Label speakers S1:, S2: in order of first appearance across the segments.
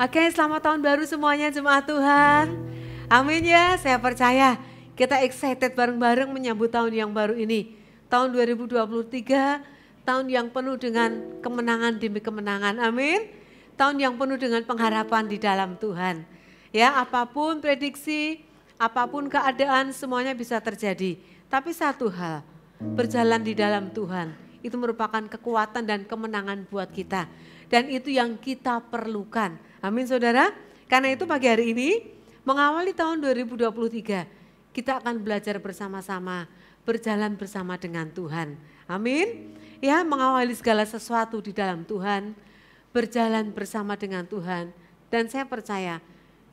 S1: Oke, selamat tahun baru semuanya jemaat Tuhan. Amin ya, saya percaya kita excited bareng-bareng menyambut tahun yang baru ini. Tahun 2023, tahun yang penuh dengan kemenangan demi kemenangan. Amin. Tahun yang penuh dengan pengharapan di dalam Tuhan. Ya, apa pun prediksi, apa pun keadaan semuanya bisa terjadi. Tapi satu hal, berjalan di dalam Tuhan itu merupakan kekuatan dan kemenangan buat kita. Dan itu yang kita perlukan. Amin saudara. Karena itu pagi hari ini mengawali tahun 2023 kita akan belajar bersama-sama berjalan bersama dengan Tuhan. Amin. Ya mengawali segala sesuatu di dalam Tuhan, berjalan bersama dengan Tuhan. Dan saya percaya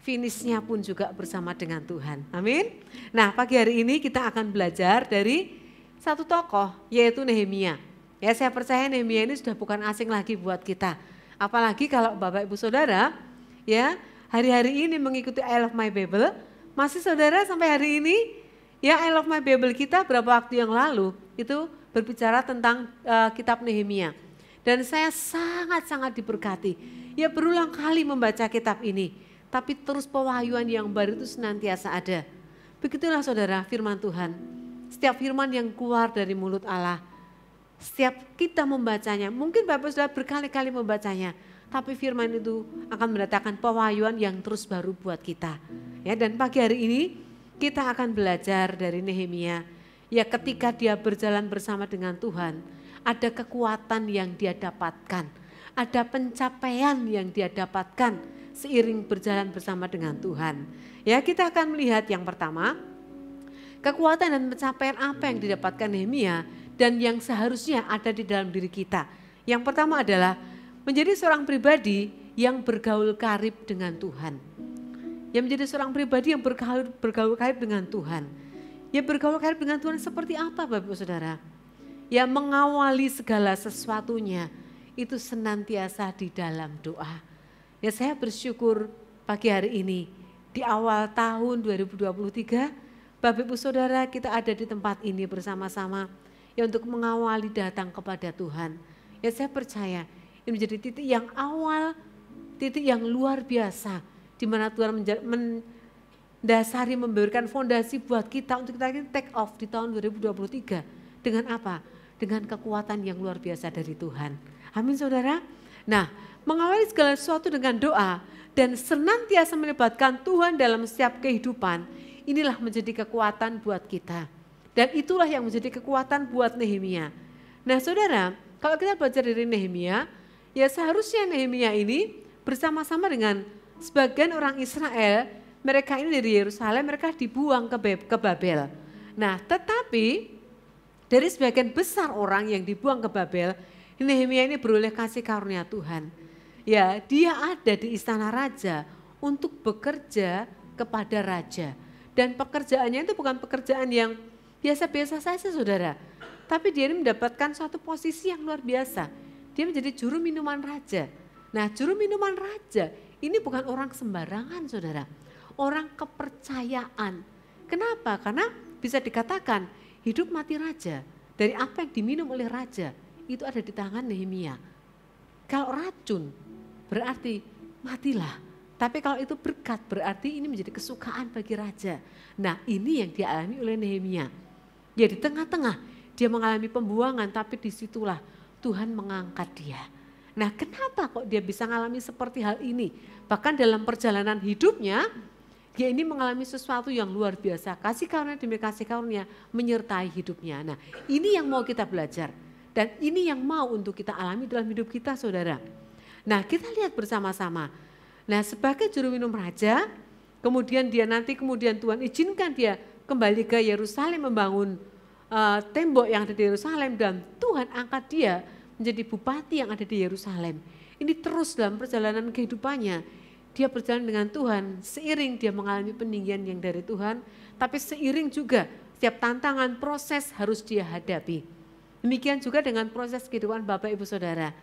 S1: finishnya pun juga bersama dengan Tuhan. Amin. Nah pagi hari ini kita akan belajar dari satu tokoh yaitu Nehemia. Ya saya percaya Nehemia ini sudah bukan asing lagi buat kita. Apalagi kalau Bapak Ibu Saudara ya hari-hari ini mengikuti I Love My Bible, masih saudara sampai hari ini ya I Love My Bible kita berapa waktu yang lalu itu berbicara tentang uh, kitab Nehemia. Dan saya sangat-sangat diberkati. Ya berulang kali membaca kitab ini, tapi terus pewahyuan yang baru itu senantiasa ada. Begitulah saudara firman Tuhan. Setiap firman yang keluar dari mulut Allah, setiap kita membacanya, mungkin Bapak sudah berkali-kali membacanya, tapi firman itu akan mendatangkan pewahyuan yang terus baru buat kita. Ya, dan pagi hari ini kita akan belajar dari Nehemia. Ya ketika dia berjalan bersama dengan Tuhan, ada kekuatan yang dia dapatkan, ada pencapaian yang dia dapatkan seiring berjalan bersama dengan Tuhan. Ya kita akan melihat yang pertama, kekuatan dan pencapaian apa yang didapatkan Nehemia dan yang seharusnya ada di dalam diri kita. Yang pertama adalah menjadi seorang pribadi yang bergaul karib dengan Tuhan. Yang menjadi seorang pribadi yang bergaul, bergaul karib dengan Tuhan. Ya bergaul karib dengan Tuhan seperti apa Bapak Saudara? Ya mengawali segala sesuatunya itu senantiasa di dalam doa. Ya saya bersyukur pagi hari ini di awal tahun 2023 Bapak Ibu Saudara kita ada di tempat ini bersama-sama ya untuk mengawali datang kepada Tuhan. Ya saya percaya ini menjadi titik yang awal, titik yang luar biasa di mana Tuhan mendasari memberikan fondasi buat kita untuk kita take off di tahun 2023 dengan apa? Dengan kekuatan yang luar biasa dari Tuhan. Amin saudara. Nah mengawali segala sesuatu dengan doa dan senantiasa melibatkan Tuhan dalam setiap kehidupan, inilah menjadi kekuatan buat kita. Dan itulah yang menjadi kekuatan buat Nehemia. Nah saudara, kalau kita belajar dari Nehemia, ya seharusnya Nehemia ini bersama-sama dengan sebagian orang Israel, mereka ini dari Yerusalem, mereka dibuang ke, ke Babel. Nah tetapi dari sebagian besar orang yang dibuang ke Babel, Nehemia ini beroleh kasih karunia Tuhan. Ya, dia ada di istana raja untuk bekerja kepada raja. Dan pekerjaannya itu bukan pekerjaan yang biasa-biasa saja saudara. Tapi dia ini mendapatkan suatu posisi yang luar biasa dia menjadi juru minuman raja. Nah juru minuman raja ini bukan orang sembarangan saudara. Orang kepercayaan. Kenapa? Karena bisa dikatakan hidup mati raja dari apa yang diminum oleh raja itu ada di tangan Nehemia. Kalau racun berarti matilah. Tapi kalau itu berkat berarti ini menjadi kesukaan bagi raja. Nah ini yang dialami oleh Nehemia. Ya di tengah-tengah dia mengalami pembuangan tapi di situlah Tuhan mengangkat dia. Nah kenapa kok dia bisa mengalami seperti hal ini? Bahkan dalam perjalanan hidupnya, dia ini mengalami sesuatu yang luar biasa. Kasih karunia demi kasih karunia menyertai hidupnya. Nah ini yang mau kita belajar. Dan ini yang mau untuk kita alami dalam hidup kita saudara. Nah kita lihat bersama-sama. Nah sebagai juru minum raja, kemudian dia nanti kemudian Tuhan izinkan dia kembali ke Yerusalem membangun uh, tembok yang ada di Yerusalem dan Tuhan angkat dia menjadi bupati yang ada di Yerusalem. Ini terus dalam perjalanan kehidupannya. Dia berjalan dengan Tuhan seiring dia mengalami peninggian yang dari Tuhan, tapi seiring juga setiap tantangan proses harus dia hadapi. Demikian juga dengan proses kehidupan Bapak Ibu Saudara.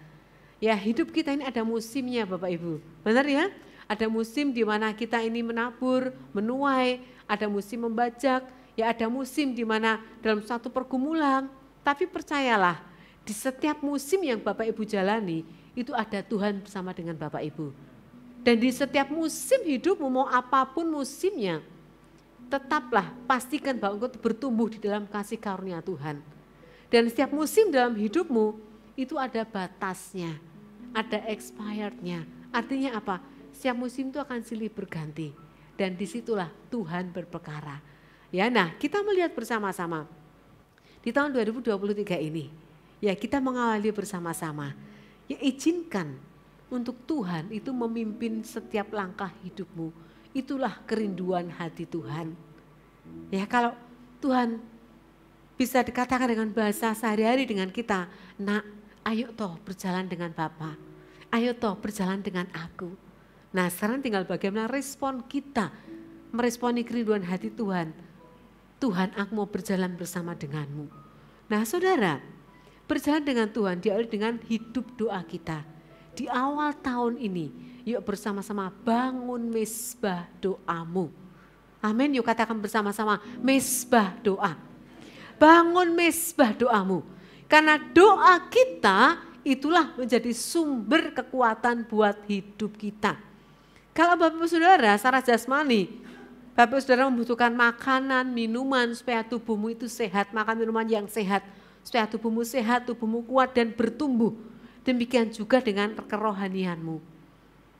S1: Ya hidup kita ini ada musimnya Bapak Ibu. Benar ya? Ada musim di mana kita ini menabur, menuai, ada musim membajak, ya ada musim di mana dalam satu pergumulan, tapi percayalah di setiap musim yang Bapak Ibu jalani itu ada Tuhan bersama dengan Bapak Ibu. Dan di setiap musim hidupmu, mau apa pun musimnya, tetaplah pastikan bahwa engkau bertumbuh di dalam kasih karunia Tuhan. Dan setiap musim dalam hidupmu, itu ada batasnya, ada expirednya. Artinya apa? Setiap musim itu akan silih berganti. Dan di situlah Tuhan berperkara. Ya, nah kita melihat bersama-sama di tahun 2023 ini, ya kita mengawali bersama-sama. Ya izinkan untuk Tuhan itu memimpin setiap langkah hidupmu. Itulah kerinduan hati Tuhan. Ya kalau Tuhan bisa dikatakan dengan bahasa sehari-hari dengan kita, nak ayo toh berjalan dengan Bapa, ayo toh berjalan dengan aku. Nah sekarang tinggal bagaimana respon kita meresponi kerinduan hati Tuhan. Tuhan aku mau berjalan bersama denganmu. Nah saudara, berjalan dengan Tuhan diawali dengan hidup doa kita di awal tahun ini, yuk bersama-sama bangun mesbah doamu. Amin, yuk katakan bersama-sama mesbah doa. Bangun mesbah doamu. Karena doa kita itulah menjadi sumber kekuatan buat hidup kita. Kalau Bapak Saudara secara jasmani, Bapak Saudara membutuhkan makanan, minuman supaya tubuhmu itu sehat, makan minuman yang sehat, supaya tubuhmu sehat, tubuhmu kuat dan bertumbuh Demikian juga dengan kerohanianmu.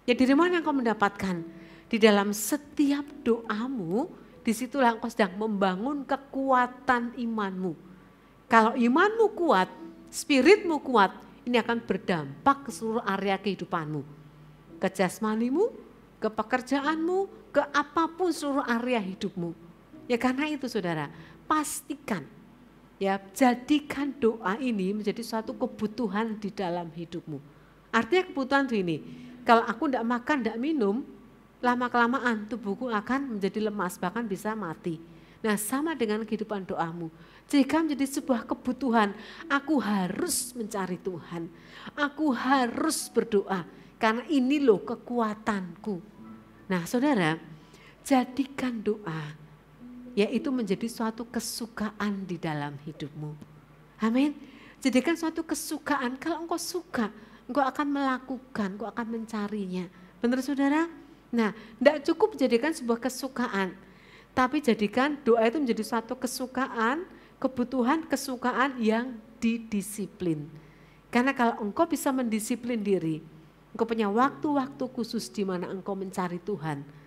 S1: Ya dari mana engkau mendapatkan? Di dalam setiap doamu, di situlah engkau sedang membangun kekuatan imanmu. Kalau imanmu kuat, spiritmu kuat, ini akan berdampak ke seluruh area kehidupanmu. Ke jasmanimu, ke pekerjaanmu, ke apa pun seluruh area hidupmu. Ya karena itu saudara, pastikan Ya, jadikan doa ini menjadi suatu kebutuhan di dalam hidupmu. Artinya kebutuhan itu ini, kalau aku tidak makan, tidak minum, lama-kelamaan tubuhku akan menjadi lemas, bahkan bisa mati. Nah sama dengan kehidupan doamu. Jika menjadi sebuah kebutuhan, aku harus mencari Tuhan. Aku harus berdoa, karena ini loh kekuatanku. Nah saudara, jadikan doa yaitu menjadi suatu kesukaan di dalam hidupmu. Amin. Jadikan suatu kesukaan. Kalau engkau suka, engkau akan melakukan, engkau akan mencarinya. Benar saudara? Nah, tidak cukup jadikan sebuah kesukaan. Tapi jadikan doa itu menjadi suatu kesukaan, kebutuhan, kesukaan yang didisiplin. Karena kalau engkau bisa mendisiplin diri, engkau punya waktu-waktu khusus di mana engkau mencari Tuhan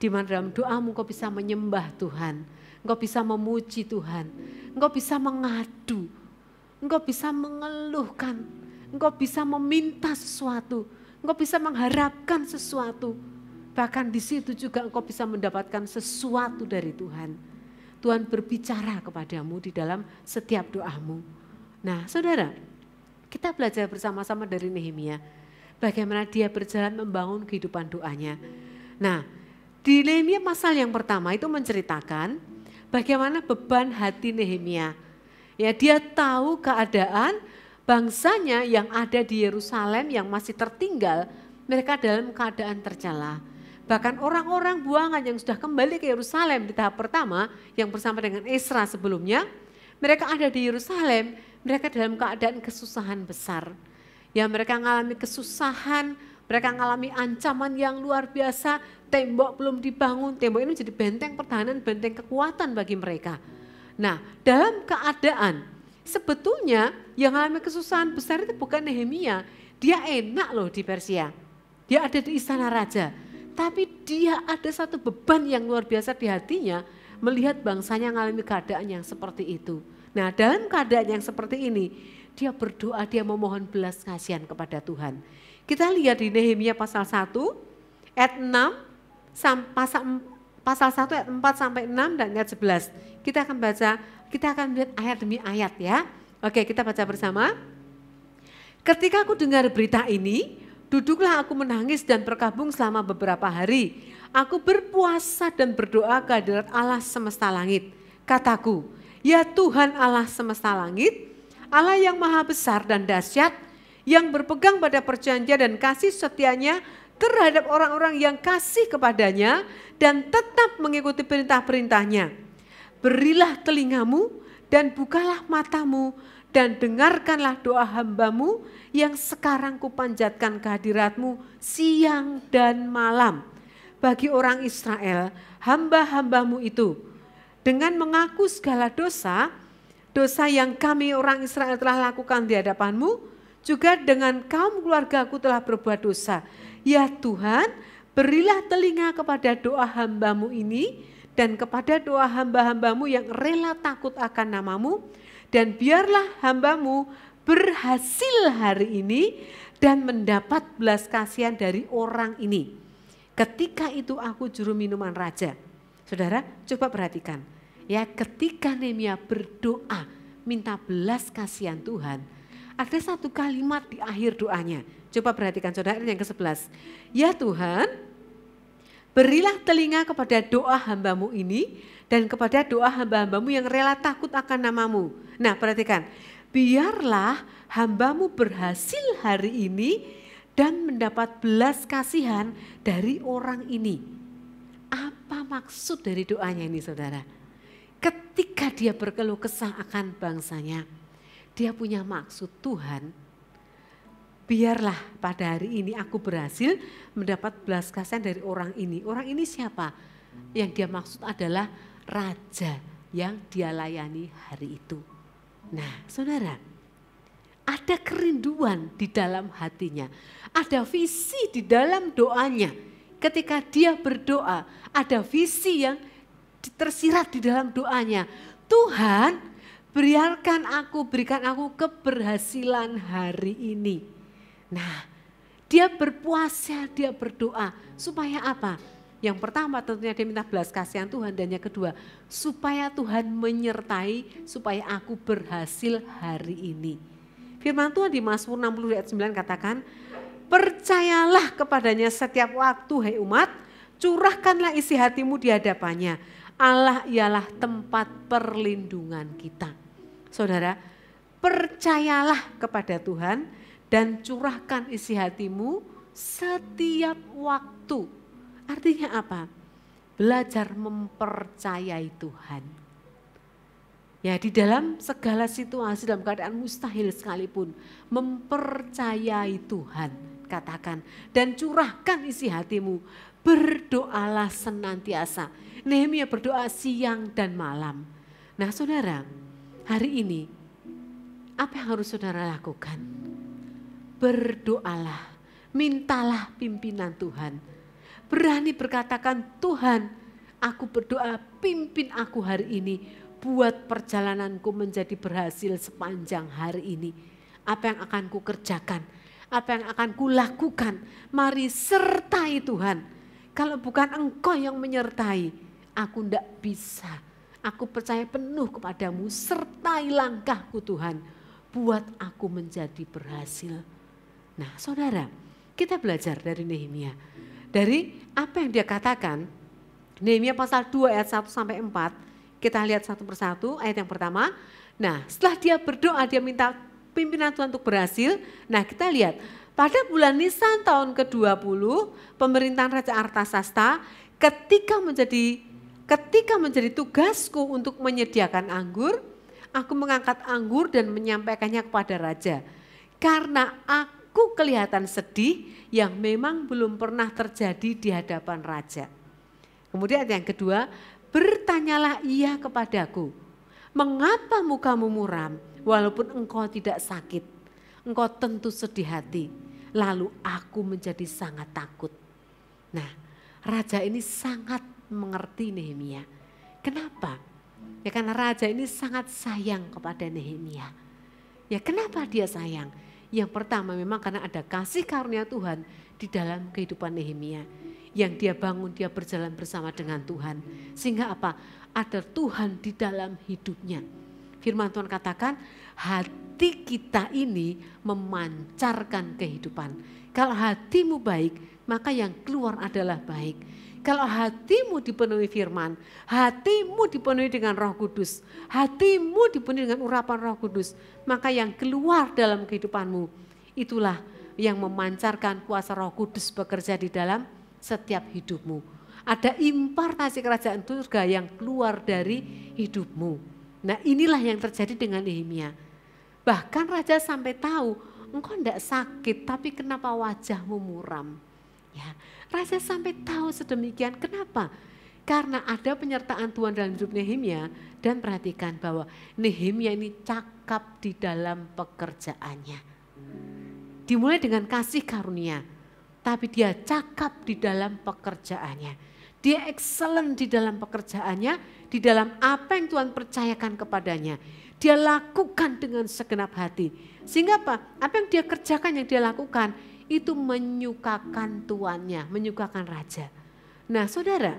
S1: di mana dalam doamu engkau bisa menyembah Tuhan. Engkau bisa memuji Tuhan. Engkau bisa mengadu. Engkau bisa mengeluhkan. Engkau bisa meminta sesuatu. Engkau bisa mengharapkan sesuatu. Bahkan di situ juga engkau bisa mendapatkan sesuatu dari Tuhan. Tuhan berbicara kepadamu di dalam setiap doamu. Nah saudara, kita belajar bersama-sama dari Nehemia. Bagaimana dia berjalan membangun kehidupan doanya. Nah di Nehemia pasal yang pertama itu menceritakan bagaimana beban hati Nehemia. Ya, dia tahu keadaan bangsanya yang ada di Yerusalem yang masih tertinggal, mereka dalam keadaan tercela. Bahkan orang-orang buangan yang sudah kembali ke Yerusalem di tahap pertama yang bersama dengan Esra sebelumnya, mereka ada di Yerusalem, mereka dalam keadaan kesusahan besar. Ya mereka mengalami kesusahan, mereka mengalami ancaman yang luar biasa, tembok belum dibangun, tembok ini jadi benteng pertahanan, benteng kekuatan bagi mereka. Nah, dalam keadaan sebetulnya yang mengalami kesusahan besar itu bukan Nehemia, dia enak loh di Persia. Dia ada di istana raja, tapi dia ada satu beban yang luar biasa di hatinya melihat bangsanya mengalami keadaan yang seperti itu. Nah, dalam keadaan yang seperti ini, dia berdoa, dia memohon belas kasihan kepada Tuhan. Kita lihat di Nehemia pasal 1 ayat 6 pasal pasal 1 ayat 4 sampai 6 dan ayat 11. Kita akan baca, kita akan lihat ayat demi ayat ya. Oke, kita baca bersama. Ketika aku dengar berita ini, duduklah aku menangis dan berkabung selama beberapa hari. Aku berpuasa dan berdoa kehadirat Allah semesta langit. Kataku, ya Tuhan Allah semesta langit, Allah yang maha besar dan dahsyat, yang berpegang pada perjanjian dan kasih setianya terhadap orang-orang yang kasih kepadanya dan tetap mengikuti perintah-perintahnya. Berilah telingamu dan bukalah matamu dan dengarkanlah doa hambamu yang sekarang kupanjatkan kehadiratmu siang dan malam. Bagi orang Israel, hamba-hambamu itu, dengan mengaku segala dosa, dosa yang kami orang Israel telah lakukan di hadapanmu, juga dengan kaum keluargaku telah berbuat dosa. Ya Tuhan, berilah telinga kepada doa hambamu ini dan kepada doa hamba-hambamu yang rela takut akan namamu, dan biarlah hambamu berhasil hari ini dan mendapat belas kasihan dari orang ini. Ketika itu aku juru minuman raja. Saudara, coba perhatikan. Ya, ketika Nehemia berdoa minta belas kasihan Tuhan, ada satu kalimat di akhir doanya. Coba perhatikan saudara yang ke-11. Ya Tuhan, berilah telinga kepada doa hambamu ini dan kepada doa hamba-hambamu yang rela takut akan namamu Nah perhatikan, biarlah hambamu berhasil hari ini dan mendapat belas kasihan dari orang ini. Apa maksud dari doanya ini saudara? Ketika dia berkeluh kesah akan bangsanya, dia punya maksud Tuhan, biarlah pada hari ini aku berhasil mendapat belas kasihan dari orang ini. Orang ini siapa? Yang dia maksud adalah raja yang dia layani hari itu. Nah, saudara, ada kerinduan di dalam hatinya, ada visi di dalam doanya. Ketika dia berdoa, ada visi yang tersirat di dalam doanya. Tuhan, biarkan aku, berikan aku keberhasilan hari ini. Nah, dia berpuasa, dia berdoa supaya apa? Yang pertama tentunya dia minta belas kasihan Tuhan dan yang kedua supaya Tuhan menyertai supaya aku berhasil hari ini. Firman Tuhan di Mazmur 60 ayat 9 katakan, percayalah kepadanya setiap waktu hai umat, curahkanlah isi hatimu di hadapannya. Allah ialah tempat perlindungan kita. Saudara, percayalah kepada Tuhan dan curahkan isi hatimu setiap waktu Artinya apa? Belajar mempercayai Tuhan. Ya di dalam segala situasi dalam keadaan mustahil sekalipun mempercayai Tuhan katakan dan curahkan isi hatimu berdoalah senantiasa. Nehemia berdoa siang dan malam. Nah saudara hari ini apa yang harus saudara lakukan? Berdoalah, mintalah pimpinan Tuhan berani berkatakan Tuhan aku berdoa pimpin aku hari ini buat perjalananku menjadi berhasil sepanjang hari ini. Apa yang akan ku kerjakan, apa yang akan ku lakukan, mari sertai Tuhan. Kalau bukan engkau yang menyertai, aku tidak bisa. Aku percaya penuh kepadamu, sertai langkahku Tuhan, buat aku menjadi berhasil. Nah saudara, kita belajar dari Nehemia dari apa yang dia katakan. Nehemia pasal 2 ayat 1 sampai 4. Kita lihat satu persatu ayat yang pertama. Nah setelah dia berdoa dia minta pimpinan Tuhan untuk berhasil. Nah kita lihat pada bulan Nisan tahun ke-20 pemerintahan Raja Artasasta ketika menjadi ketika menjadi tugasku untuk menyediakan anggur, aku mengangkat anggur dan menyampaikannya kepada raja. Karena aku kelihatan sedih yang memang belum pernah terjadi di hadapan raja. Kemudian yang kedua, bertanyalah ia kepadaku, mengapa mukamu muram walaupun engkau tidak sakit? Engkau tentu sedih hati. Lalu aku menjadi sangat takut. Nah, raja ini sangat mengerti Nehemia. Kenapa? Ya karena raja ini sangat sayang kepada Nehemia. Ya kenapa dia sayang? Yang pertama memang karena ada kasih karunia Tuhan di dalam kehidupan Nehemia. Yang dia bangun, dia berjalan bersama dengan Tuhan. Sehingga apa? Ada Tuhan di dalam hidupnya. Firman Tuhan katakan, hati kita ini memancarkan kehidupan. Kalau hatimu baik, maka yang keluar adalah baik. Kalau hatimu dipenuhi firman, hatimu dipenuhi dengan roh kudus, hatimu dipenuhi dengan urapan roh kudus, maka yang keluar dalam kehidupanmu itulah yang memancarkan kuasa roh kudus bekerja di dalam setiap hidupmu. Ada impartasi kerajaan surga yang keluar dari hidupmu. Nah inilah yang terjadi dengan Nehemia. Bahkan raja sampai tahu, engkau tidak sakit tapi kenapa wajahmu muram? Ya, raja sampai tahu sedemikian. Kenapa? Karena ada penyertaan Tuhan dalam hidup Nehemia dan perhatikan bahwa Nehemia ini cakap di dalam pekerjaannya. Dimulai dengan kasih karunia, tapi dia cakap di dalam pekerjaannya. Dia excellent di dalam pekerjaannya, di dalam apa yang Tuhan percayakan kepadanya. Dia lakukan dengan segenap hati. Sehingga apa? Apa yang dia kerjakan, yang dia lakukan, itu menyukakan tuannya, menyukakan raja. Nah saudara,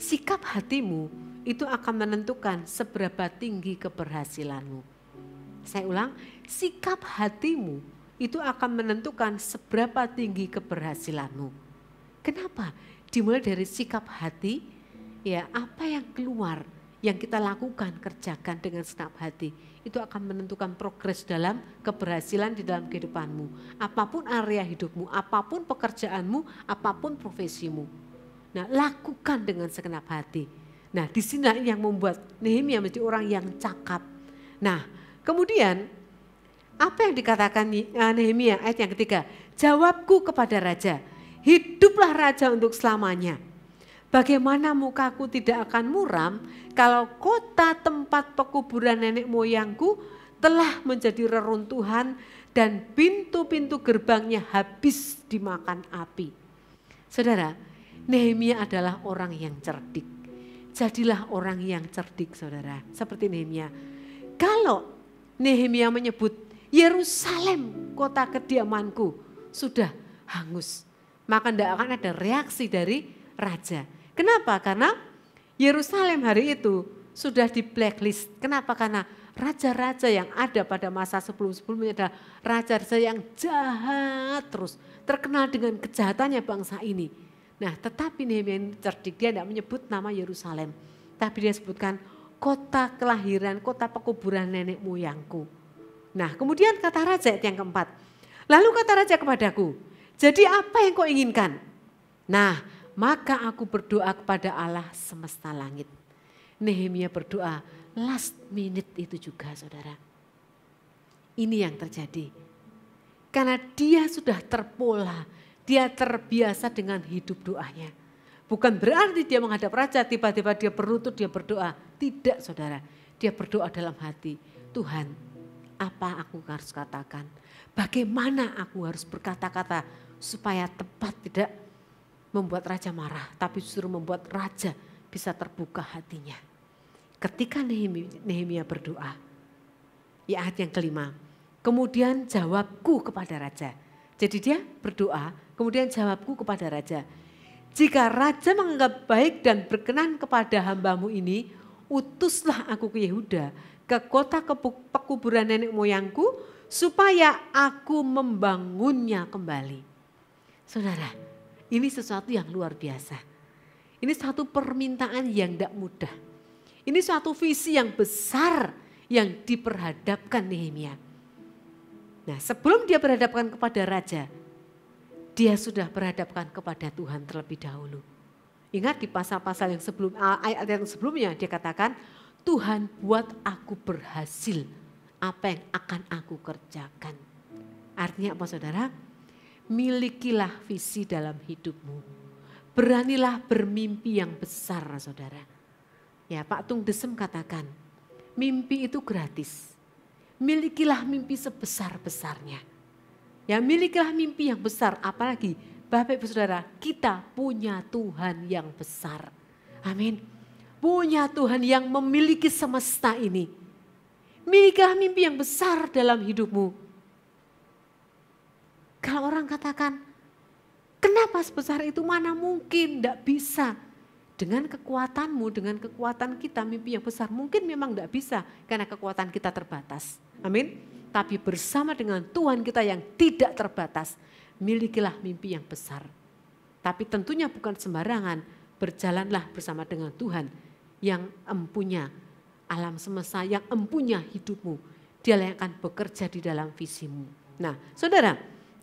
S1: sikap hatimu itu akan menentukan seberapa tinggi keberhasilanmu. Saya ulang, sikap hatimu itu akan menentukan seberapa tinggi keberhasilanmu. Kenapa? Dimulai dari sikap hati, ya apa yang keluar, yang kita lakukan, kerjakan dengan senap hati, itu akan menentukan progres dalam keberhasilan di dalam kehidupanmu. Apa pun area hidupmu, apa pun pekerjaanmu, apa pun profesimu. Nah, lakukan dengan segenap hati. Nah, di sini yang membuat Nehemia menjadi orang yang cakap. Nah, kemudian apa yang dikatakan eh, Nehemia ayat yang ketiga? Jawabku kepada raja, hiduplah raja untuk selamanya. Bagaimana mukaku tidak akan muram kalau kota tempat pekuburan nenek moyangku telah menjadi reruntuhan dan pintu-pintu gerbangnya habis dimakan api. Saudara, Nehemia adalah orang yang cerdik. Jadilah orang yang cerdik saudara. Seperti Nehemia. Kalau Nehemia menyebut Yerusalem kota kediamanku sudah hangus. Maka tidak akan ada reaksi dari raja. Kenapa? Karena Yerusalem hari itu sudah di blacklist. Kenapa? Karena raja-raja yang ada pada masa sebelum-sebelumnya adalah raja-raja yang jahat terus. Terkenal dengan kejahatannya bangsa ini Nah tetapi Nehemia ini cerdik, dia tidak menyebut nama Yerusalem. Tapi dia sebutkan kota kelahiran, kota pekuburan nenek moyangku. Nah kemudian kata raja yang keempat. Lalu kata raja kepadaku, jadi apa yang kau inginkan? Nah maka aku berdoa kepada Allah semesta langit. Nehemia berdoa last minute itu juga saudara. Ini yang terjadi. Karena dia sudah terpola dia terbiasa dengan hidup doanya. Bukan berarti dia menghadap raja, tiba-tiba dia berlutut, dia berdoa. Tidak saudara, dia berdoa dalam hati. Tuhan, apa aku harus katakan? Bagaimana aku harus berkata-kata supaya tepat tidak membuat raja marah, tapi justru membuat raja bisa terbuka hatinya. Ketika Nehemia berdoa, ya ayat yang kelima, kemudian jawabku kepada raja. Jadi dia berdoa, Kemudian jawabku kepada raja, jika raja menganggap baik dan berkenan kepada hambamu ini, utuslah aku ke Yehuda, ke kota pekuburan nenek moyangku, supaya aku membangunnya kembali. Saudara, ini sesuatu yang luar biasa. Ini suatu permintaan yang tidak mudah. Ini suatu visi yang besar yang diperhadapkan Nehemia. Nah sebelum dia berhadapan kepada raja, dia sudah berhadapkan kepada Tuhan terlebih dahulu. Ingat di pasal-pasal yang sebelum ayat yang sebelumnya dia katakan Tuhan buat aku berhasil apa yang akan aku kerjakan. Artinya apa saudara? Milikilah visi dalam hidupmu. Beranilah bermimpi yang besar saudara. Ya Pak Tung Desem katakan mimpi itu gratis. Milikilah mimpi sebesar-besarnya Ya milikilah mimpi yang besar, apalagi Bapak Ibu Saudara, kita punya Tuhan yang besar. Amin. Punya Tuhan yang memiliki semesta ini. Milikilah mimpi yang besar dalam hidupmu. Kalau orang katakan, kenapa sebesar itu mana mungkin, tidak bisa. Dengan kekuatanmu, dengan kekuatan kita mimpi yang besar mungkin memang tidak bisa karena kekuatan kita terbatas. Amin tapi bersama dengan Tuhan kita yang tidak terbatas, milikilah mimpi yang besar. Tapi tentunya bukan sembarangan, berjalanlah bersama dengan Tuhan yang empunya alam semesta, yang empunya hidupmu. Dialah yang akan bekerja di dalam visimu. Nah saudara,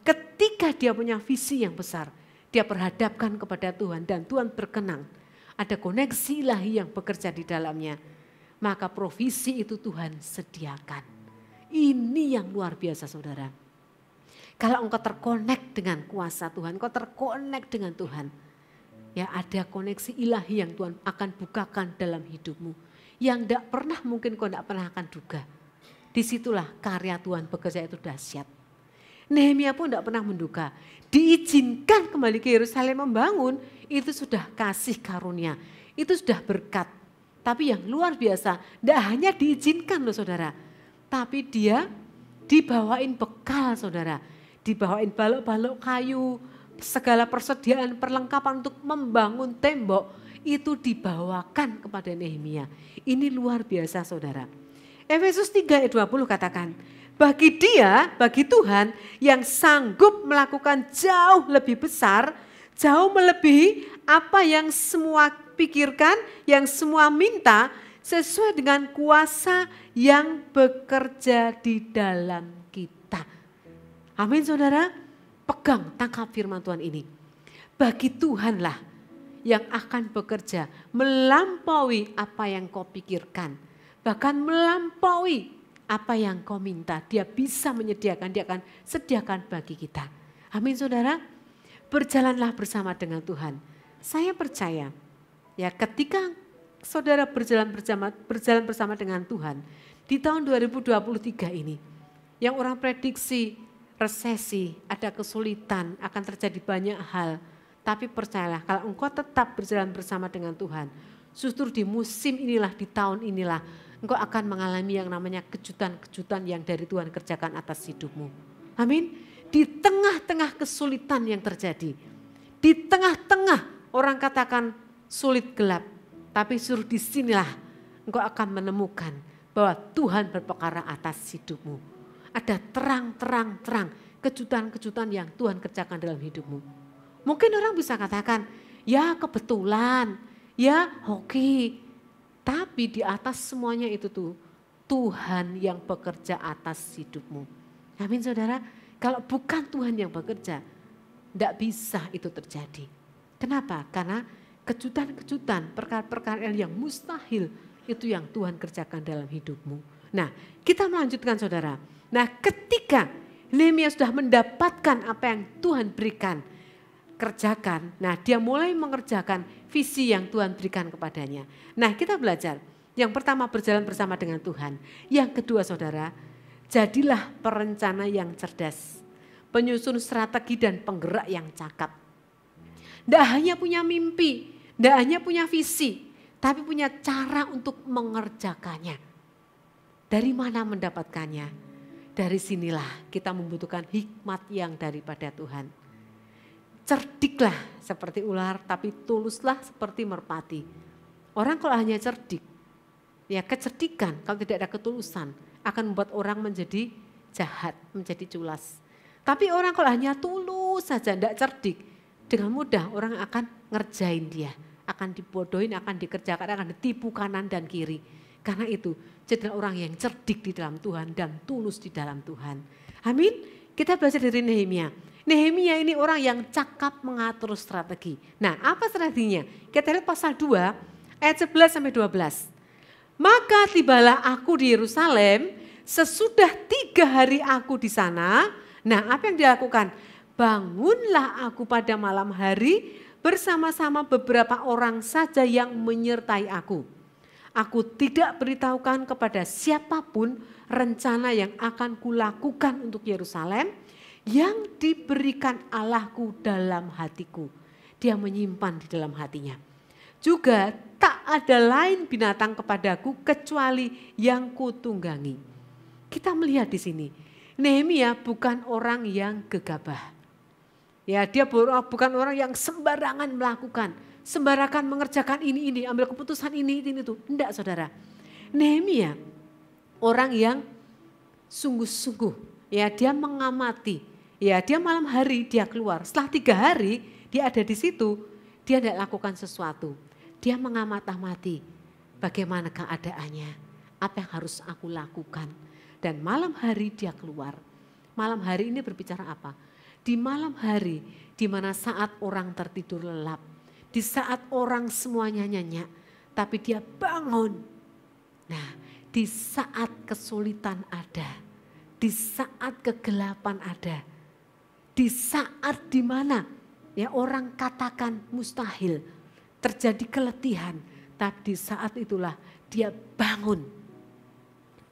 S1: ketika dia punya visi yang besar, dia berhadapkan kepada Tuhan dan Tuhan berkenan. Ada koneksi ilahi yang bekerja di dalamnya. Maka provisi itu Tuhan sediakan Ini yang luar biasa saudara. Kalau engkau terkonek dengan kuasa Tuhan, engkau terkonek dengan Tuhan. Ya ada koneksi ilahi yang Tuhan akan bukakan dalam hidupmu. Yang tidak pernah mungkin kau tidak pernah akan duga. Di situlah karya Tuhan bekerja itu dahsyat. Nehemia pun tidak pernah menduga. Diizinkan kembali ke Yerusalem membangun, itu sudah kasih karunia. Itu sudah berkat. Tapi yang luar biasa, tidak hanya diizinkan loh saudara. Tapi dia dibawain bekal saudara dibawain balok-balok kayu, segala persediaan perlengkapan untuk membangun tembok itu dibawakan kepada Nehemia. Ini luar biasa saudara. Efesus 3 ayat 20 katakan, bagi dia, bagi Tuhan yang sanggup melakukan jauh lebih besar, jauh melebihi apa yang semua pikirkan, yang semua minta, sesuai dengan kuasa yang bekerja di dalam Amin saudara, pegang tangkap firman Tuhan ini. Bagi Tuhanlah yang akan bekerja melampaui apa yang kau pikirkan. Bahkan melampaui apa yang kau minta. Dia bisa menyediakan, dia akan sediakan bagi kita. Amin saudara, berjalanlah bersama dengan Tuhan. Saya percaya ya ketika saudara berjalan bersama, berjalan bersama dengan Tuhan di tahun 2023 ini, yang orang prediksi resesi, ada kesulitan, akan terjadi banyak hal. Tapi percayalah kalau engkau tetap berjalan bersama dengan Tuhan, justru di musim inilah, di tahun inilah, engkau akan mengalami yang namanya kejutan-kejutan yang dari Tuhan kerjakan atas hidupmu. Amin. Di tengah-tengah kesulitan yang terjadi, di tengah-tengah orang katakan sulit gelap, tapi suruh di sinilah engkau akan menemukan bahwa Tuhan berperkara atas hidupmu ada terang-terang-terang kejutan-kejutan yang Tuhan kerjakan dalam hidupmu. Mungkin orang bisa katakan, ya kebetulan, ya hoki. Tapi di atas semuanya itu tuh Tuhan yang bekerja atas hidupmu. Amin saudara, kalau bukan Tuhan yang bekerja, tidak bisa itu terjadi. Kenapa? Karena kejutan-kejutan, perkara-perkara yang mustahil itu yang Tuhan kerjakan dalam hidupmu. Nah, kita melanjutkan saudara. Nah ketika Nehemia sudah mendapatkan apa yang Tuhan berikan, kerjakan. Nah dia mulai mengerjakan visi yang Tuhan berikan kepadanya. Nah kita belajar. Yang pertama berjalan bersama dengan Tuhan. Yang kedua saudara, jadilah perencana yang cerdas. Penyusun strategi dan penggerak yang cakap. Tidak hanya punya mimpi, tidak hanya punya visi, tapi punya cara untuk mengerjakannya. Dari mana mendapatkannya? Dari sinilah kita membutuhkan hikmat yang daripada Tuhan. Cerdiklah seperti ular, tapi tuluslah seperti merpati. Orang kalau hanya cerdik, ya kecerdikan kalau tidak ada ketulusan akan membuat orang menjadi jahat, menjadi culas. Tapi orang kalau hanya tulus saja, tidak cerdik, dengan mudah orang akan ngerjain dia, akan dibodohin, akan dikerjakan, akan ditipu kanan dan kiri. Karena itu jadilah orang yang cerdik di dalam Tuhan dan tulus di dalam Tuhan. Amin. Kita belajar dari Nehemia. Nehemia ini orang yang cakap mengatur strategi. Nah apa strateginya? Kita lihat pasal 2 ayat 11 sampai 12. Maka tibalah aku di Yerusalem sesudah tiga hari aku di sana. Nah apa yang dilakukan? Bangunlah aku pada malam hari bersama-sama beberapa orang saja yang menyertai aku Aku tidak beritahukan kepada siapa pun rencana yang akan kulakukan untuk Yerusalem yang diberikan Allahku dalam hatiku. Dia menyimpan di dalam hatinya. Juga tak ada lain binatang kepadaku kecuali yang kutunggangi. Kita melihat di sini, Nehemia bukan orang yang gegabah. Ya, dia bukan orang yang sembarangan melakukan sembarangan mengerjakan ini ini, ambil keputusan ini ini itu. Enggak saudara. Nehemia orang yang sungguh-sungguh ya dia mengamati ya dia malam hari dia keluar. Setelah tiga hari dia ada di situ. Dia tidak lakukan sesuatu. Dia mengamat-amati bagaimana keadaannya? Apa yang harus aku lakukan? Dan malam hari dia keluar. Malam hari ini berbicara apa? Di malam hari di mana saat orang tertidur lelap di saat orang semuanya nyenyak, tapi dia bangun. Nah, di saat kesulitan ada, di saat kegelapan ada. Di saat di mana ya orang katakan mustahil. Terjadi keletihan. Tapi di saat itulah dia bangun.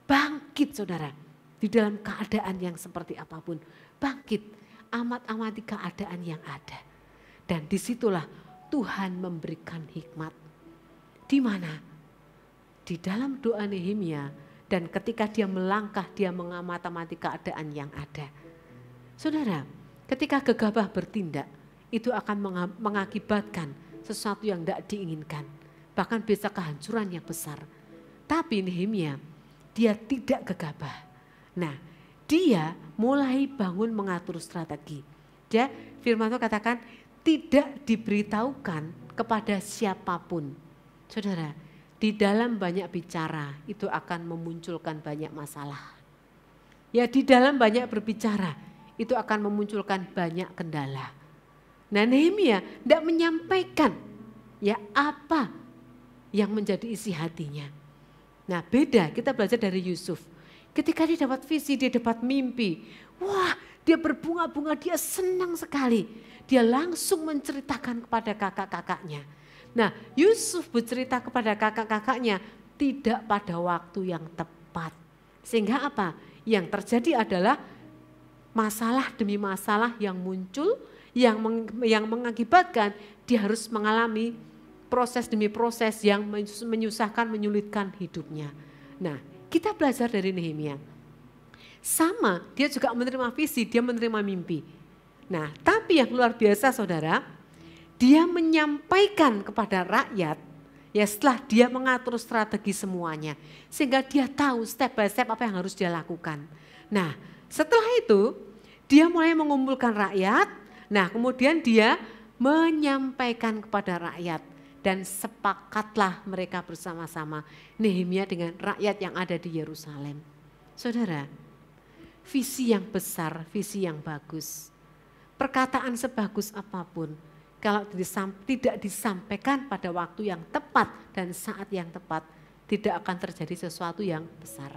S1: Bangkit saudara. Di dalam keadaan yang seperti apa pun. Bangkit. Amat-amati keadaan yang ada. Dan di situlah Tuhan memberikan hikmat. Di mana? Di dalam doa Nehemia dan ketika dia melangkah dia mengamati keadaan yang ada. Saudara, ketika gegabah bertindak itu akan mengakibatkan sesuatu yang tidak diinginkan. Bahkan bisa kehancuran yang besar. Tapi Nehemia dia tidak gegabah. Nah, dia mulai bangun mengatur strategi. Dia firman Tuhan katakan tidak diberitahukan kepada siapa pun. Saudara, di dalam banyak bicara itu akan memunculkan banyak masalah. Ya di dalam banyak berbicara itu akan memunculkan banyak kendala. Nah Nehemia tidak menyampaikan ya apa yang menjadi isi hatinya. Nah beda kita belajar dari Yusuf. Ketika dia dapat visi, dia dapat mimpi. Wah dia berbunga-bunga, dia senang sekali. Dia langsung menceritakan kepada kakak-kakaknya Nah Yusuf bercerita kepada kakak-kakaknya tidak pada waktu yang tepat. Sehingga apa? Yang terjadi adalah masalah demi masalah yang muncul yang meng, yang mengakibatkan dia harus mengalami proses demi proses yang menyusahkan, menyulitkan hidupnya. Nah, kita belajar dari Nehemia. Sama, dia juga menerima visi, dia menerima mimpi. Nah, tapi yang luar biasa saudara, dia menyampaikan kepada rakyat ya setelah dia mengatur strategi semuanya sehingga dia tahu step by step apa yang harus dia lakukan. Nah, setelah itu dia mulai mengumpulkan rakyat. Nah, kemudian dia menyampaikan kepada rakyat dan sepakatlah mereka bersama-sama Nehemia dengan rakyat yang ada di Yerusalem. Saudara, visi yang besar, visi yang bagus. Perkataan sebagus apa pun, kalau tidak disampaikan pada waktu yang tepat dan saat yang tepat, tidak akan terjadi sesuatu yang besar.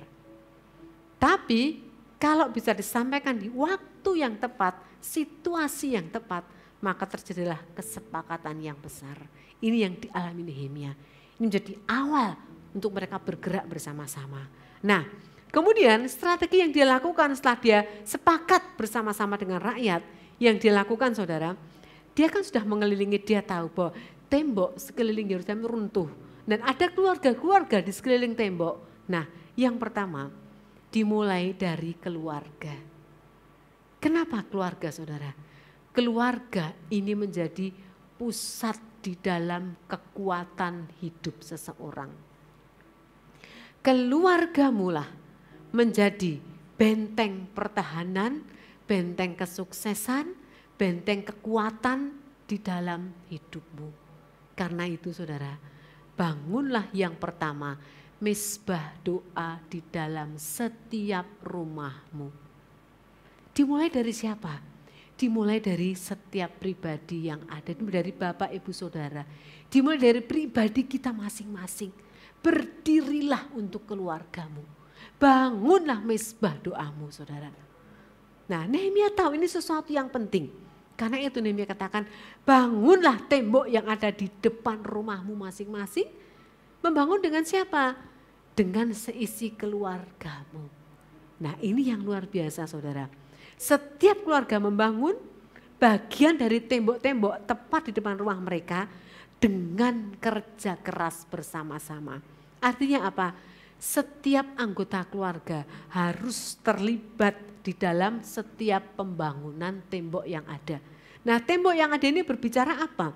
S1: Tapi kalau bisa disampaikan di waktu yang tepat, situasi yang tepat, maka terjadilah kesepakatan yang besar. Ini yang dialami Nehemia. Ini menjadi awal untuk mereka bergerak bersama-sama. Nah, kemudian strategi yang dia lakukan setelah dia sepakat bersama-sama dengan rakyat, yang dilakukan saudara, dia kan sudah mengelilingi, dia tahu bahwa tembok sekeliling Yerusalem runtuh. Dan ada keluarga-keluarga di sekeliling tembok. Nah yang pertama dimulai dari keluarga. Kenapa keluarga saudara? Keluarga ini menjadi pusat di dalam kekuatan hidup seseorang. Keluarga mula menjadi benteng pertahanan, benteng kesuksesan, benteng kekuatan di dalam hidupmu. Karena itu saudara, bangunlah yang pertama, misbah doa di dalam setiap rumahmu. Dimulai dari siapa? Dimulai dari setiap pribadi yang ada, dari bapak ibu saudara. Dimulai dari pribadi kita masing-masing. Berdirilah untuk keluargamu. Bangunlah misbah doamu saudara. Nah Nehemia tahu ini sesuatu yang penting. Karena itu Nehemia katakan, bangunlah tembok yang ada di depan rumahmu masing-masing. Membangun dengan siapa? Dengan seisi keluargamu. Nah ini yang luar biasa saudara. Setiap keluarga membangun bagian dari tembok-tembok tepat di depan rumah mereka dengan kerja keras bersama-sama. Artinya apa? Setiap anggota keluarga harus terlibat di dalam setiap pembangunan tembok yang ada. Nah tembok yang ada ini berbicara apa?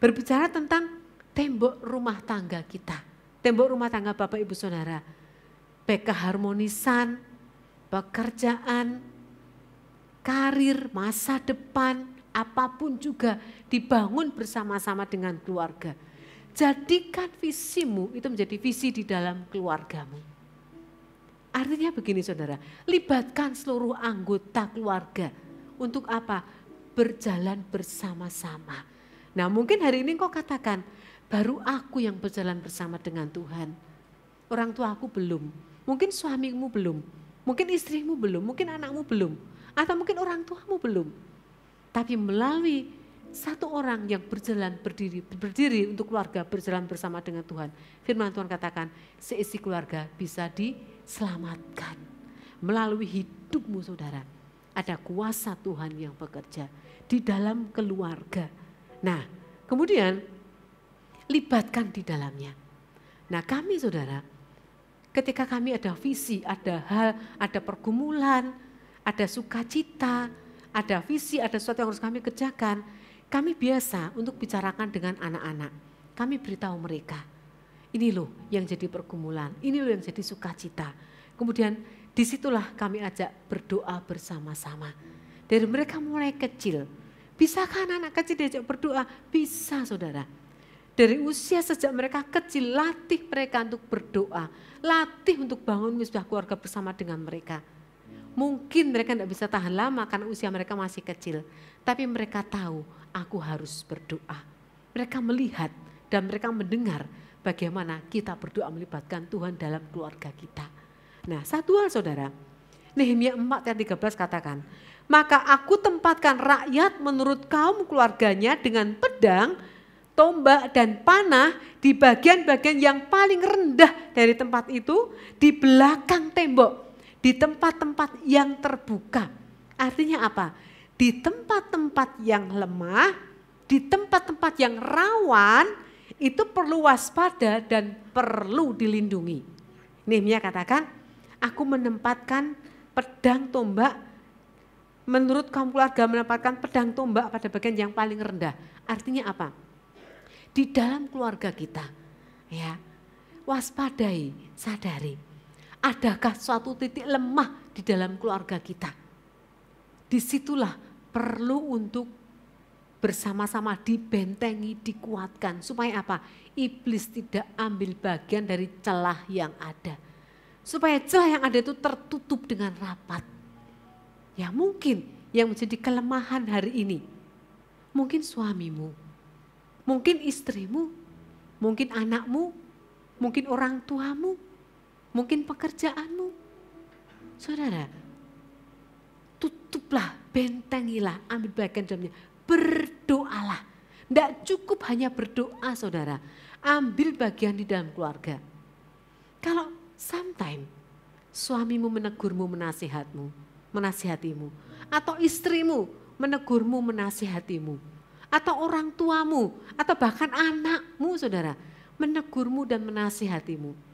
S1: Berbicara tentang tembok rumah tangga kita. Tembok rumah tangga Bapak Ibu Saudara. Baik keharmonisan, pekerjaan, karir, masa depan, apa pun juga dibangun bersama-sama dengan keluarga. Jadikan visimu itu menjadi visi di dalam keluargamu. Artinya begini saudara, libatkan seluruh anggota keluarga. Untuk apa? Berjalan bersama-sama. Nah mungkin hari ini kau katakan, baru aku yang berjalan bersama dengan Tuhan. Orang tua aku belum, mungkin suamimu belum. Mungkin istrimu belum, mungkin anakmu belum, atau mungkin orang tuamu belum. Tapi melalui satu orang yang berjalan berdiri berdiri untuk keluarga berjalan bersama dengan Tuhan. Firman Tuhan katakan seisi keluarga bisa diselamatkan melalui hidupmu saudara. Ada kuasa Tuhan yang bekerja di dalam keluarga. Nah, kemudian libatkan di dalamnya. Nah, kami saudara, ketika kami ada visi, ada hal, ada pergumulan, ada sukacita, ada visi, ada sesuatu yang harus kami kerjakan, kami biasa untuk bicarakan dengan anak-anak. Kami beritahu mereka, ini loh yang jadi pergumulan, ini loh yang jadi sukacita. Kemudian di situlah kami ajak berdoa bersama-sama. Dari mereka mulai kecil, bisakah anak-anak kecil diajak berdoa? Bisa saudara. Dari usia sejak mereka kecil, latih mereka untuk berdoa. Latih untuk bangun misbah keluarga bersama dengan mereka Mungkin mereka tidak bisa tahan lama karena usia mereka masih kecil. Tapi mereka tahu aku harus berdoa. Mereka melihat dan mereka mendengar bagaimana kita berdoa melibatkan Tuhan dalam keluarga kita. Nah satu hal saudara, Nehemia 4 ayat 13 katakan, maka aku tempatkan rakyat menurut kaum keluarganya dengan pedang, tombak dan panah di bagian-bagian yang paling rendah dari tempat itu di belakang tembok di tempat-tempat yang terbuka. Artinya apa? Di tempat-tempat yang lemah, di tempat-tempat yang rawan, itu perlu waspada dan perlu dilindungi. Nehemia katakan, aku menempatkan pedang tombak, menurut kaum keluarga menempatkan pedang tombak pada bagian yang paling rendah. Artinya apa? Di dalam keluarga kita, ya waspadai, sadari Adakah suatu titik lemah di dalam keluarga kita? Di situlah perlu untuk bersama-sama dibentengi, dikuatkan. Supaya apa? Iblis tidak ambil bagian dari celah yang ada. Supaya celah yang ada itu tertutup dengan rapat. Ya mungkin yang menjadi kelemahan hari ini. Mungkin suamimu, mungkin istrimu, mungkin anakmu, mungkin orang tuamu, mungkin pekerjaanmu. Saudara, tutuplah, bentengilah, ambil bagian dalamnya. Berdoalah. Tidak cukup hanya berdoa saudara, ambil bagian di dalam keluarga. Kalau sometimes suamimu menegurmu, menasihatmu, menasihatimu, atau istrimu menegurmu, menasihatimu, atau orang tuamu, atau bahkan anakmu saudara, menegurmu dan menasihatimu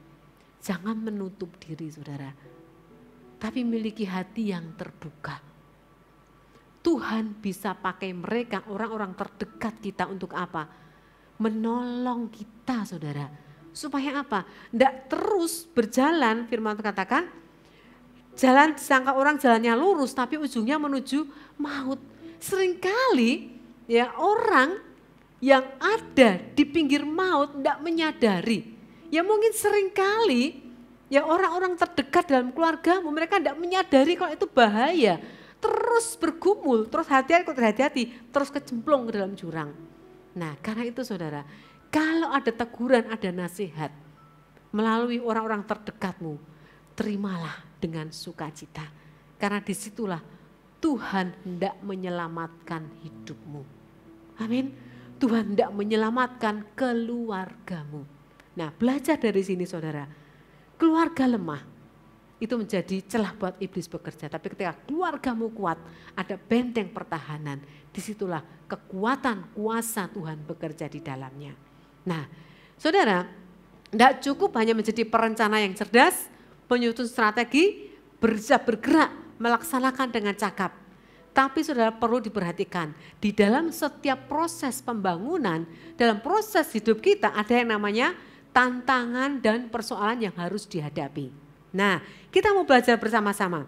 S1: Jangan menutup diri saudara. Tapi miliki hati yang terbuka. Tuhan bisa pakai mereka orang-orang terdekat kita untuk apa? Menolong kita saudara. Supaya apa? Tidak terus berjalan firman Tuhan katakan. Jalan disangka orang jalannya lurus tapi ujungnya menuju maut. Seringkali ya orang yang ada di pinggir maut tidak menyadari Ya mungkin sering kali ya orang-orang terdekat dalam keluarga mereka tidak menyadari kalau itu bahaya. Terus bergumul, terus hati-hati, hati-hati, terus kecemplung ke dalam jurang. Nah karena itu saudara, kalau ada teguran, ada nasihat melalui orang-orang terdekatmu, terimalah dengan sukacita. Karena di situlah Tuhan hendak menyelamatkan hidupmu. Amin. Tuhan hendak menyelamatkan keluargamu. Nah belajar dari sini saudara, keluarga lemah itu menjadi celah buat iblis bekerja. Tapi ketika keluargamu kuat, ada benteng pertahanan. Di situlah kekuatan kuasa Tuhan bekerja di dalamnya. Nah saudara, tidak cukup hanya menjadi perencana yang cerdas, penyusun strategi, bisa bergerak, melaksanakan dengan cakap. Tapi saudara perlu diperhatikan, di dalam setiap proses pembangunan, dalam proses hidup kita ada yang namanya tantangan dan persoalan yang harus dihadapi. Nah, kita mau belajar bersama-sama.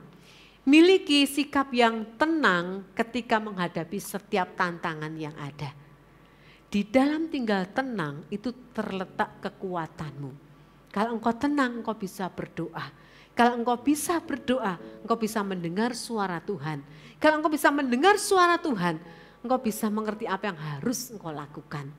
S1: Miliki sikap yang tenang ketika menghadapi setiap tantangan yang ada. Di dalam tinggal tenang itu terletak kekuatanmu. Kalau engkau tenang, engkau bisa berdoa. Kalau engkau bisa berdoa, engkau bisa mendengar suara Tuhan. Kalau engkau bisa mendengar suara Tuhan, engkau bisa mengerti apa yang harus engkau lakukan.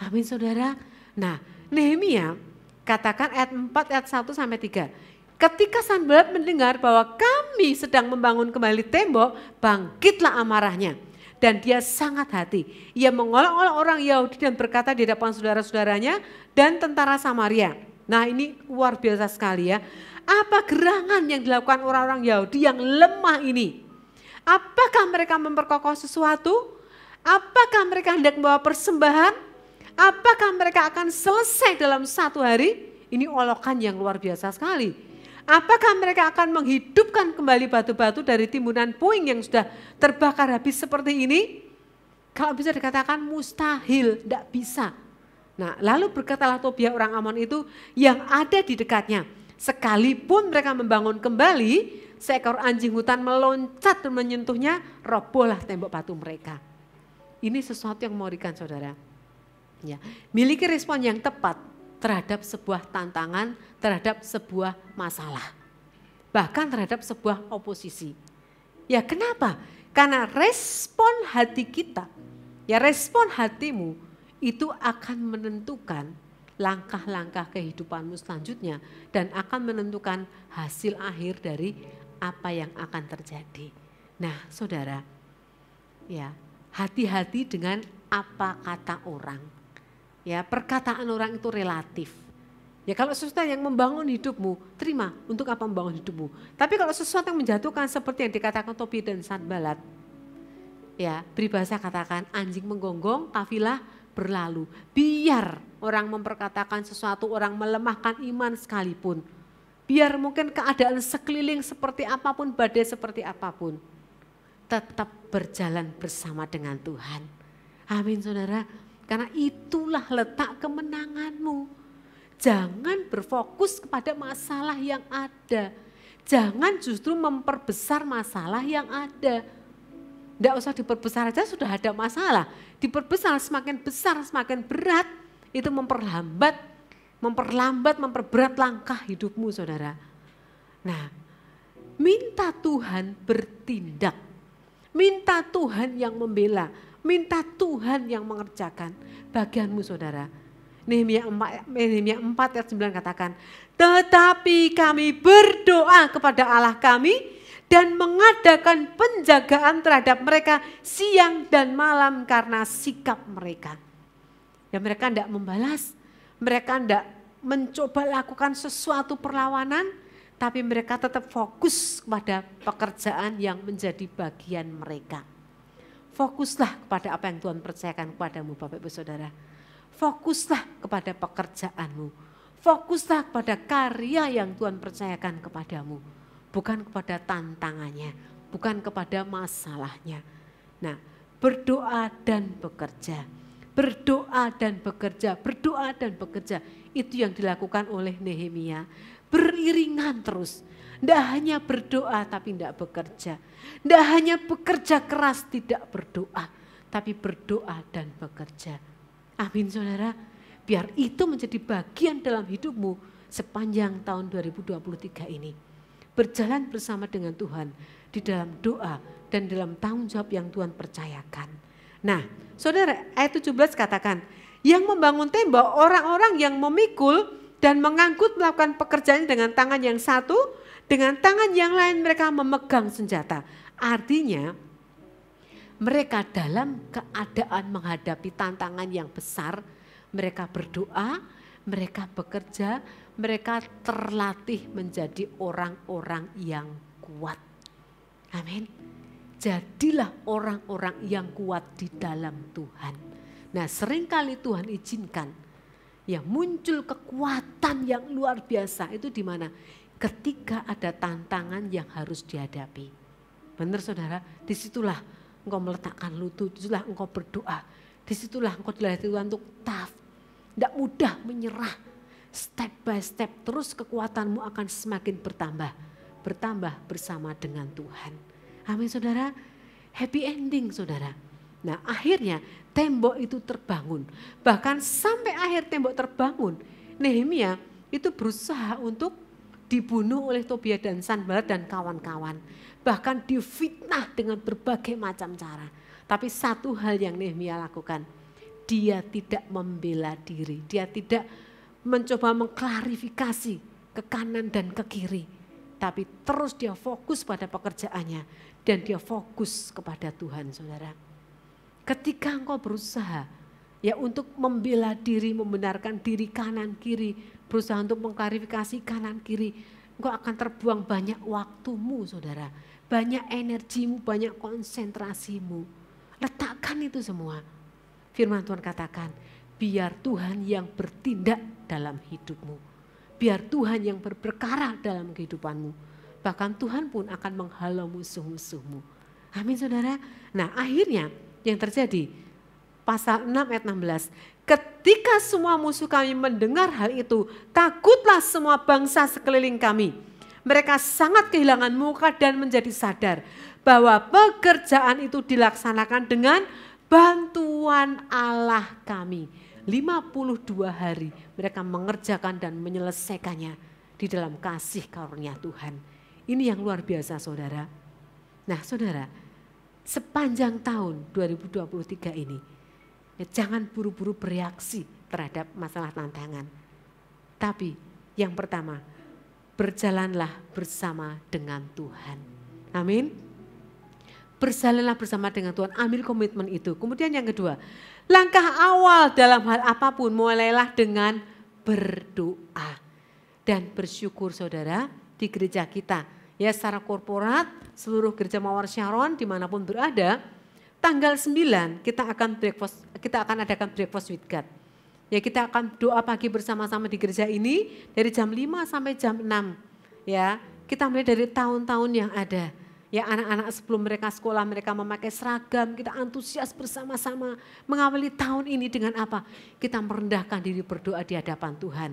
S1: Amin saudara. Nah Nehemia katakan ayat 4 ayat 1 sampai 3. Ketika Sanballat mendengar bahwa kami sedang membangun kembali tembok, bangkitlah amarahnya. Dan dia sangat hati. Ia mengolok-olok orang Yahudi dan berkata di depan saudara-saudaranya dan tentara Samaria. Nah ini luar biasa sekali ya. Apa gerangan yang dilakukan orang-orang Yahudi yang lemah ini? Apakah mereka memperkokoh sesuatu? Apakah mereka hendak membawa persembahan? Apakah mereka akan selesai dalam satu hari? Ini olokan yang luar biasa sekali. Apakah mereka akan menghidupkan kembali batu-batu dari timbunan puing yang sudah terbakar habis seperti ini? Kalau bisa dikatakan mustahil, tidak bisa. Nah lalu berkatalah Tobia orang Amon itu yang ada di dekatnya. Sekalipun mereka membangun kembali, seekor anjing hutan meloncat dan menyentuhnya, robohlah tembok batu mereka. Ini sesuatu yang mengerikan saudara. Ya, miliki respon yang tepat terhadap sebuah tantangan, terhadap sebuah masalah. Bahkan terhadap sebuah oposisi. Ya kenapa? Karena respon hati kita, ya respon hatimu itu akan menentukan langkah-langkah kehidupanmu selanjutnya dan akan menentukan hasil akhir dari apa yang akan terjadi. Nah, Saudara, ya, hati-hati dengan apa kata orang. Ya, perkataan orang itu relatif. Ya kalau sesuatu yang membangun hidupmu, terima untuk apa membangun hidupmu. Tapi kalau sesuatu yang menjatuhkan seperti yang dikatakan Topi dan Sanbalat, ya peribahasa katakan anjing menggonggong, kafilah berlalu. Biar orang memperkatakan sesuatu, orang melemahkan iman sekalipun. Biar mungkin keadaan sekeliling seperti apa pun, badai seperti apa pun. Tetap berjalan bersama dengan Tuhan. Amin saudara. Karena itulah letak kemenanganmu. Jangan berfokus kepada masalah yang ada. Jangan justru memperbesar masalah yang ada. Tidak usah diperbesar aja sudah ada masalah. Diperbesar semakin besar, semakin berat. Itu memperlambat, memperlambat, memperberat langkah hidupmu saudara. Nah, minta Tuhan bertindak. Minta Tuhan yang membela Minta Tuhan yang mengerjakan bagianmu saudara. Nehemia 4, Nehemia 4 ayat 9 katakan, tetapi kami berdoa kepada Allah kami dan mengadakan penjagaan terhadap mereka siang dan malam karena sikap mereka. Ya mereka tidak membalas, mereka tidak mencoba lakukan sesuatu perlawanan, tapi mereka tetap fokus kepada pekerjaan yang menjadi bagian mereka. Fokuslah kepada apa yang Tuhan percayakan kepadamu Bapak Ibu Saudara. Fokuslah kepada pekerjaanmu. Fokuslah kepada karya yang Tuhan percayakan kepadamu. Bukan kepada tantangannya, bukan kepada masalahnya. Nah, berdoa dan bekerja. Berdoa dan bekerja, berdoa dan bekerja. Itu yang dilakukan oleh Nehemia. Beriringan terus tidak hanya berdoa tapi tidak bekerja. Tidak hanya bekerja keras tidak berdoa. Tapi berdoa dan bekerja. Amin saudara. Biar itu menjadi bagian dalam hidupmu sepanjang tahun 2023 ini. Berjalan bersama dengan Tuhan di dalam doa dan dalam tanggung jawab yang Tuhan percayakan. Nah saudara ayat 17 katakan, yang membangun tembok orang-orang yang memikul dan mengangkut melakukan pekerjaan dengan tangan yang satu dengan tangan yang lain mereka memegang senjata. Artinya mereka dalam keadaan menghadapi tantangan yang besar, mereka berdoa, mereka bekerja, mereka terlatih menjadi orang-orang yang kuat. Amin. Jadilah orang-orang yang kuat di dalam Tuhan. Nah sering kali Tuhan izinkan ya muncul kekuatan yang luar biasa itu di mana? Ketika ada tantangan yang harus dihadapi. Benar saudara, di situlah engkau meletakkan lutut, di situlah engkau berdoa, di situlah engkau dilatih Tuhan untuk tough, tidak mudah menyerah. Step by step terus kekuatanmu akan semakin bertambah, bertambah bersama dengan Tuhan. Amin saudara, happy ending saudara. Nah akhirnya tembok itu terbangun. Bahkan sampai akhir tembok terbangun, Nehemia itu berusaha untuk dibunuh oleh Tobia dan Sanballat dan kawan-kawan. Bahkan difitnah dengan berbagai macam cara. Tapi satu hal yang Nehemia lakukan, dia tidak membela diri, dia tidak mencoba mengklarifikasi ke kanan dan ke kiri. Tapi terus dia fokus pada pekerjaannya dan dia fokus kepada Tuhan saudara. Ketika engkau berusaha ya untuk membela diri, membenarkan diri kanan kiri, berusaha untuk mengklarifikasi kanan kiri, engkau akan terbuang banyak waktumu saudara, banyak energimu, banyak konsentrasimu. Letakkan itu semua. Firman Tuhan katakan, biar Tuhan yang bertindak dalam hidupmu. Biar Tuhan yang berperkara dalam kehidupanmu. Bahkan Tuhan pun akan menghalau musuh-musuhmu. Amin saudara. Nah akhirnya yang terjadi pasal 6 ayat 16. Ketika semua musuh kami mendengar hal itu, takutlah semua bangsa sekeliling kami. Mereka sangat kehilangan muka dan menjadi sadar bahwa pekerjaan itu dilaksanakan dengan bantuan Allah kami. 52 hari mereka mengerjakan dan menyelesaikannya di dalam kasih karunia Tuhan. Ini yang luar biasa saudara. Nah saudara, sepanjang tahun 2023 ini Ya, jangan buru-buru bereaksi terhadap masalah tantangan. Tapi yang pertama, berjalanlah bersama dengan Tuhan. Amin. Berjalanlah bersama dengan Tuhan, ambil komitmen itu. Kemudian yang kedua, langkah awal dalam hal apa pun mulailah dengan berdoa. Dan bersyukur saudara di gereja kita. Ya secara korporat, seluruh gereja Mawar Sharon di mana pun berada, tanggal 9 kita akan breakfast kita akan adakan breakfast with God. Ya kita akan doa pagi bersama-sama di gereja ini dari jam 5 sampai jam 6. Ya, kita mulai dari tahun-tahun yang ada. Ya anak-anak sebelum mereka sekolah mereka memakai seragam, kita antusias bersama-sama mengawali tahun ini dengan apa? Kita merendahkan diri berdoa di hadapan Tuhan.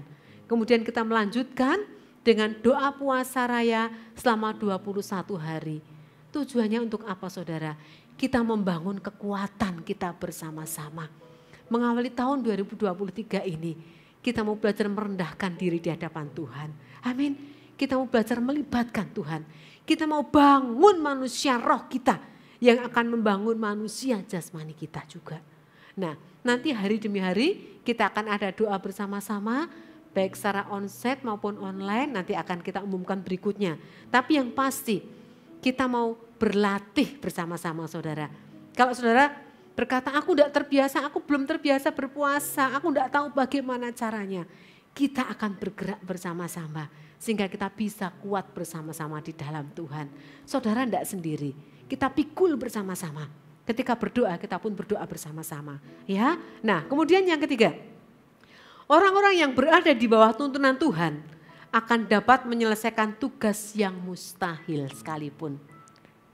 S1: Kemudian kita melanjutkan dengan doa puasa raya selama 21 hari. Tujuannya untuk apa saudara? Kita membangun kekuatan kita bersama-sama. Mengawali tahun 2023 ini, kita mau belajar merendahkan diri di hadapan Tuhan. Amin. Kita mau belajar melibatkan Tuhan. Kita mau bangun manusia roh kita yang akan membangun manusia jasmani kita juga. Nah, nanti hari demi hari kita akan ada doa bersama-sama baik secara onsite maupun online nanti akan kita umumkan berikutnya. Tapi yang pasti kita mau berlatih bersama-sama saudara. Kalau saudara berkata, aku tidak terbiasa, aku belum terbiasa berpuasa, aku tidak tahu bagaimana caranya. Kita akan bergerak bersama-sama sehingga kita bisa kuat bersama-sama di dalam Tuhan. Saudara tidak sendiri, kita pikul bersama-sama. Ketika berdoa kita pun berdoa bersama-sama. Ya, nah kemudian yang ketiga, orang-orang yang berada di bawah tuntunan Tuhan akan dapat menyelesaikan tugas yang mustahil sekalipun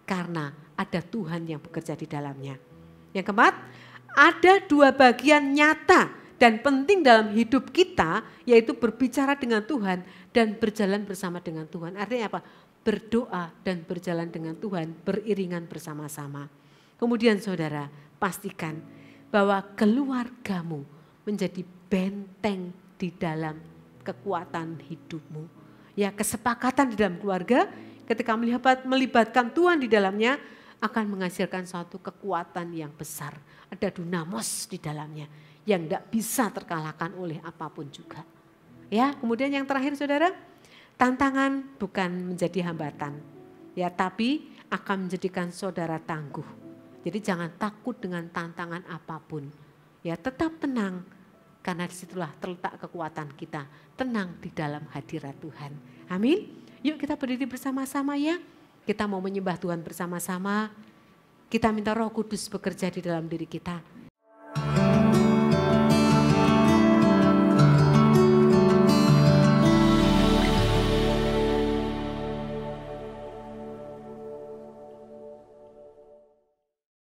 S1: karena ada Tuhan yang bekerja di dalamnya. Yang keempat, ada dua bagian nyata dan penting dalam hidup kita yaitu berbicara dengan Tuhan dan berjalan bersama dengan Tuhan. Artinya apa? Berdoa dan berjalan dengan Tuhan beriringan bersama-sama. Kemudian saudara, pastikan bahwa keluargamu menjadi benteng di dalam kekuatan hidupmu. Ya kesepakatan di dalam keluarga ketika melihat melibatkan Tuhan di dalamnya akan menghasilkan suatu kekuatan yang besar. Ada dunamos di dalamnya yang tidak bisa terkalahkan oleh apa pun juga. Ya, kemudian yang terakhir Saudara, tantangan bukan menjadi hambatan. Ya, tapi akan menjadikan saudara tangguh. Jadi jangan takut dengan tantangan apa pun. Ya, tetap tenang karena di situlah terletak kekuatan kita. Tenang di dalam hadirat Tuhan. Amin. Yuk kita berdiri bersama-sama ya. Kita mau menyembah Tuhan bersama-sama. Kita minta roh kudus bekerja di dalam diri kita.